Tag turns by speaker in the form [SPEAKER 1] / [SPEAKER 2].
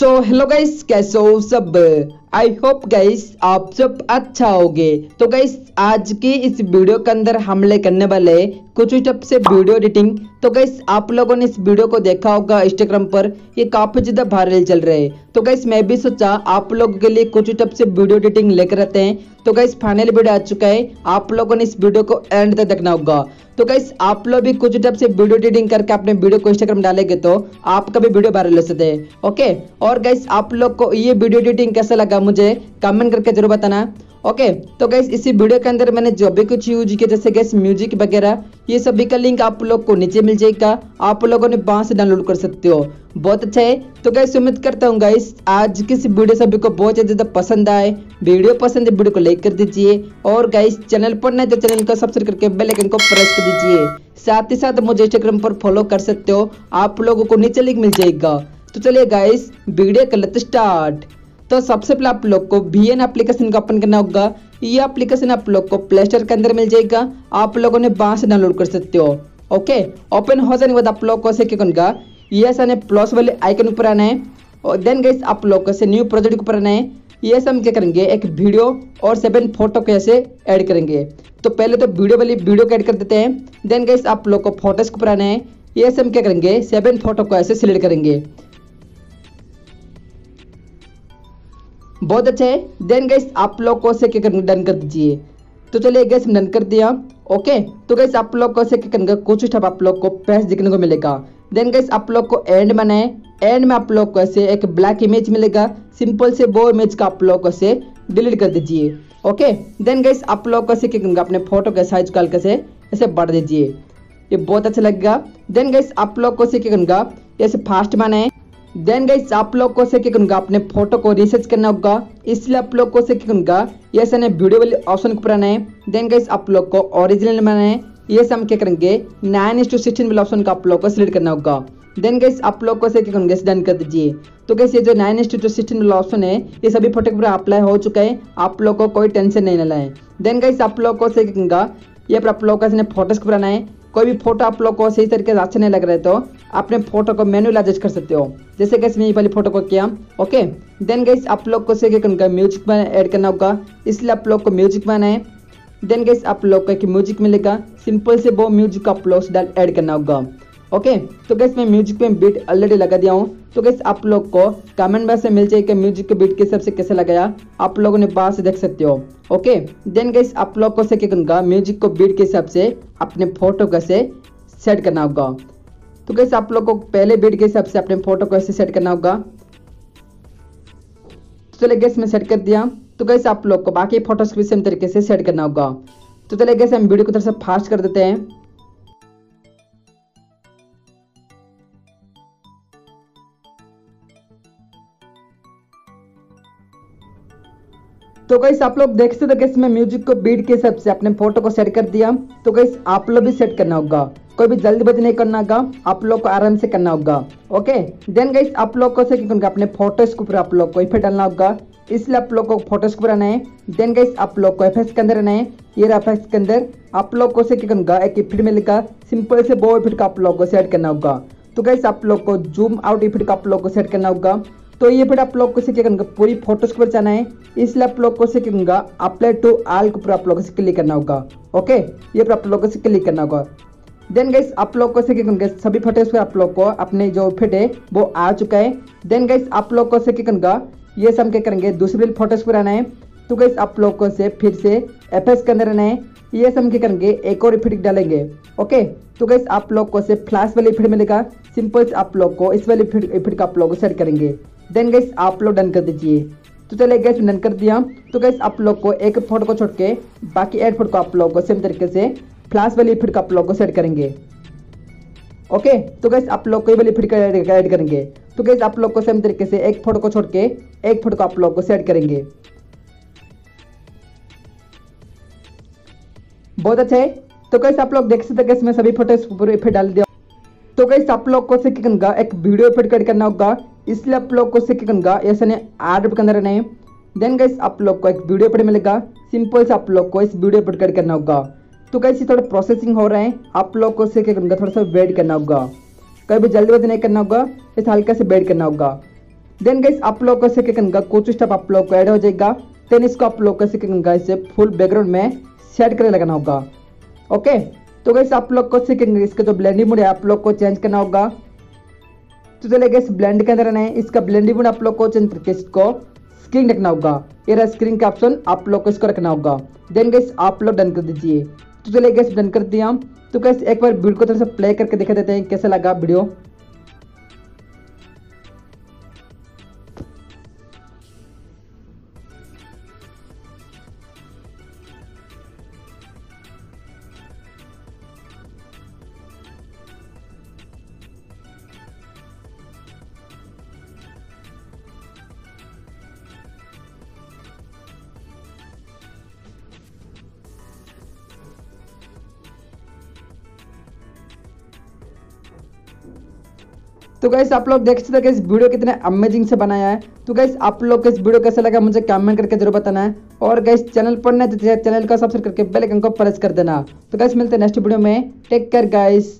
[SPEAKER 1] So hello guys कैसे हो सब? आई होप गाइस आप सब अच्छा होगे। तो गाइस आज की इस वीडियो के अंदर हमले करने वाले कुछ स्टेप से वीडियो एडिटिंग तो गाइस आप लोगों ने इस वीडियो को देखा होगा इंस्टाग्राम पर, ये काफ़ी ज़्यादा वायरल चल रहे हैं। तो गाइस मैं भी सोचा आप लोगों के लिए कुछ स्टेप से वीडियो एडिटिंग लेकर आते हैं। तो गाइस फाइनल वीडियो आ चुका है। आप लोगों ने इस वीडियो को एंड तक देखना होगा। तो गाइस आप लोग भी कुछ स्टेप से वीडियो एडिटिंग करके अपने वीडियो को इंस्टाग्राम डालेंगे तो आपका भी वीडियो वायरल हो सकते हैं ओके और गाइस आप लोग को ये वीडियो एडिटिंग कैसा लगा मुझे कमेंट करके ज़रूर बताना। ओके तो गैस इसी वीडियो के अंदर मैंने जो भी कुछ यूज़ किया, जैसे गैस म्यूज़िक वगैरह, ये सभी का लिंक आप लोग को नीचे मिल जाएगा। आप लोगों ने वहाँ से डाउनलोड कर सकते हो। बहुत अच्छा है। तो गैस उम्मीद करता हूँ गाइस आज की वीडियो सभी को बहुत ज़्यादा पसंद आए। वीडियो पसंद है वीडियो को लाइक कर दीजिए। और गाइस चैनल पर नए तो चैनल को सब्सक्राइब करके बेल आइकन को प्रेस कर दीजिए। साथ ही साथ मुझे इंस्टाग्राम पर फॉलो कर सकते हो। आप लोगों को नीचे लिंक मिल जाएगा। तो चलिए गाइस वीडियो कर स्टार्ट तो सबसे पहले आप लोग को वी एन एप्लीकेशन को ओपन करना होगा। ये एप्लीकेशन आप लोग को प्ले स्टोर के अंदर मिल जाएगा। आप लोगों ने वहाँ से डाउनलोड कर सकते हो। ओके ओपन हो जाने के बाद आप लोग को से क्या करना ये प्लस वाले आइकन ऊपर आना है। और देन गई आप लोग को से न्यू प्रोजेक्ट ऊपर आना है। ये हम क्या करेंगे? एक वीडियो और सेवन फ़ोटो को ऐसे ऐड करेंगे। तो पहले तो वीडियो वाली वीडियो को ऐड कर देते हैं। देन गई आप लोग को फ़ोटोज़ के ऊपर आना है। ये हम क्या करेंगे? सेवन फ़ोटो को ऐसे सिलेक्ट करेंगे। बहुत अच्छा है। देन गैस आप लोग को से डन कर दीजिए। तो चलिए गैस डन कर दिया। ओके तो गैस आप लोग को से कुछ स्टेप आप लोग को पैस दिखने को मिलेगा। देन गैस आप लोग को एंड बनाए एंड में आप लोग को ऐसे एक ब्लैक इमेज मिलेगा। सिंपल से वो इमेज का आप लोग को से डिलीट कर दीजिए। ओके देन गैस आप लोग को से अपने फ़ोटो के साइज़ कल से ऐसे बढ़ दीजिए। ये बहुत अच्छा लगेगा। देन गैस आप लोग को से क्या करेंगे ऐसे फास्ट है। देन गाइस आप लोग को से क्या करूँगा? अपने फ़ोटो को रिसर्च करना होगा। इसलिए आप लोग को से क्या करूँगा? ये सने वीडियो वाले ऑप्शन को पुराना है। देन गाइस आप लोग को ओरिजिनल बनाना है। ये सब हम क्या करेंगे? नाइन इस टू सिक्सटीन वाले ऑप्शन का आप लोग को सिलेक्ट करना होगा। देन गाइस आप लोग को से क्या डन कर दीजिए। तो कैसे ये जो नाइन इस टू सिक्सटीन वाला ऑप्शन है, ये सभी फ़ोटो पूरा अप्लाई हो चुका है। आप लोग को कोई टेंशन नहीं लेना है। देन गाइस आप लोग को से क्या ये पर आप लोग का फ़ोटोज़ को बनाना है। कोई भी फ़ोटो आप लोग को सही तरीके से अच्छा नहीं लग रहा तो अपने फ़ोटो को मैनुअल एडजस्ट कर सकते हो। जैसे कैसे मैंने पहले फ़ोटो को किया ओके देन गैस आप लोग को से क्या म्यूज़िक में ऐड करना होगा। इसलिए आप लोग को म्यूज़िक में है। देन गैस आप लोग को एक म्यूज़िक मिलेगा। सिंपल से वो म्यूज़िक आप लोग ऐड करना होगा। ओके तो गैस मैं म्यूज़िक में बीट ऑलरेडी लगा दिया हूँ। तो गैस आप लोग को कमेंट बॉक्स में मिल जाएगा म्यूज़िक के बीट के हिसाब से कैसे लगाया आप लोगों ने बाहर से देख सकते हो ओके देन गैस आप लोग को से क्या म्यूज़िक को बीट के हिसाब से अपने फ़ोटो को से सेट करना होगा। तो गैस आप लोग को पहले बीट के हिसाब से अपने फ़ोटो को ऐसे सेट करना होगा। चले गैस में सेट कर दिया। तो गैस आप लोग को बाकी फ़ोटोज़ को भी सेम तरीके से सेट करना होगा। तो चले गैस हम वीडियो को थोड़ा सा फास्ट कर देते हैं। तो गैस आप लोग देख सकते कैसे मैं म्यूज़िक को बीट के हिसाब से अपने फ़ोटो को सेट कर दिया तो गैस आप लोग भी सेट करना होगा कोई भी जल्दबाजी नहीं करना होगा आप लोग को आराम से करना होगा ओके देन गैस आप लोग को से अपने फ़ोटोज़ के ऊपर आप लोग को इफ़ेक्ट डालना होगा इसलिए आप लोग को फ़ोटोज़ के ऊपर आना है देन गैस आप लोग को एफ़ के अंदर आना है ये एफ़ के अंदर आप लोग को से क्या एक इफ़ेक्ट मिलेगा सिंपल से बो इफ़ेक्ट का आप लोग को सेट करना होगा तो गैस आप लोग को जूम आउट इफ़ेक्ट का आप लोग को सेट करना होगा तो ये फिर आप लोग को क्या करूँगा पूरी फ़ोटोज़ पर जाना है इसलिए आप लोग को क्या करूँगा अप्लाई टू आल के ऊपर आप लोगों से क्लिक करना होगा ओके ये पर आप लोगों से क्लिक करना होगा देन गाइस आप लोग को क्या करूँगा सभी फ़ोटोज़ पर आप लोग को अपने जो फिट है वो आ चुका है देन गाइस आप लोग को से क्या करूँगा ये सब क्या करेंगे दूसरी फ़ोटोज़ पर आना है तो गाइस आप लोग को से फिर से एफ़ के अंदर आना है ये सब क्या करेंगे एक और इफ़ेक्ट डालेंगे ओके तो गाइस आप लोग को से फ्लैश वाली इफ़ेक्ट मिलेगा सिंपल आप लोग को इस वाली इफ़ेक्ट का आप लोग को सेट करेंगे देन गैस आप लोग डन कर दीजिए। तो चलिए गैस डन कर दिया। तो गैस आप लोग को एक फ़ोटो को छोड़ के बाकी एड फ़ोटो को आप लोग को सेम तरीके से फ्लैश वाली फिट को आप लोग को सेट करेंगे। ओके तो गैस आप लोग कोई वाली फिट ऐड करेंगे। तो गैस आप लोग को सेम तरीके से एक फ़ोटो को छोड़ के एक फ़ोटो को आप लोग को सेट करेंगे। बहुत अच्छा है। तो कैसे आप लोग देख सकते हैं मैं सभी फ़ोटो पूरे फिट डाल दिया। तो कैसे आप लोग को से एक वीडियो फिट करना होगा। इसलिए आप लोग को सीख करूँगा। ऐसे नहीं आठ रुपये के अंदर नहीं। देन गाइस आप लोग को एक वीडियो पर मिलेगा। सिंपल से आप लोग को इस वीडियो पर कट करना होगा। तो कैसे थोड़ा प्रोसेसिंग हो रहा है। आप लोग को सीख करूँगा। थोड़ा सा वेट करना होगा। कभी जल्दीबाजी नहीं करना होगा। इस हल्का से वेट करना होगा। देन गाइस आप लोग कैसे क्या करना कुछ स्टेप आप लोग को ऐड हो जाएगा। देन इसको आप लोग कैसे क्या करना इसे फुल बैकग्राउंड में सेट करके लगाना होगा। ओके तो गाइस आप लोग को सीखेंगे इसका जो ब्लेंडिंग मोड है, आप लोग को चेंज करना होगा। तो चले गए ब्लेंड के अंदर आना है, इसका ब्लेंडिंग आप लोग को चंद्र प्रतिशत को स्क्रीन रखना होगा। रहा स्क्रीन का ऑप्शन आप लोग को इसको रखना होगा। देन गैस आप लोग डन कर दीजिए। तो चले गए डन कर दिया। तो गैस एक बार वीडियो को थोड़ा सा प्ले करके देखा देते हैं, कैसा लगा वीडियो? तो गैस आप लोग देख सकते हैं इस वीडियो कितने अमेजिंग से बनाया है। तो गैस आप लोग इस वीडियो कैसा लगा, मुझे कमेंट करके ज़रूर बताना है। और गैस चैनल पर नए तो चैनल का सब्सक्राइब करके बेल आइकन को प्रेस कर देना। तो गैस मिलते हैं नेक्स्ट वीडियो में। Take care guys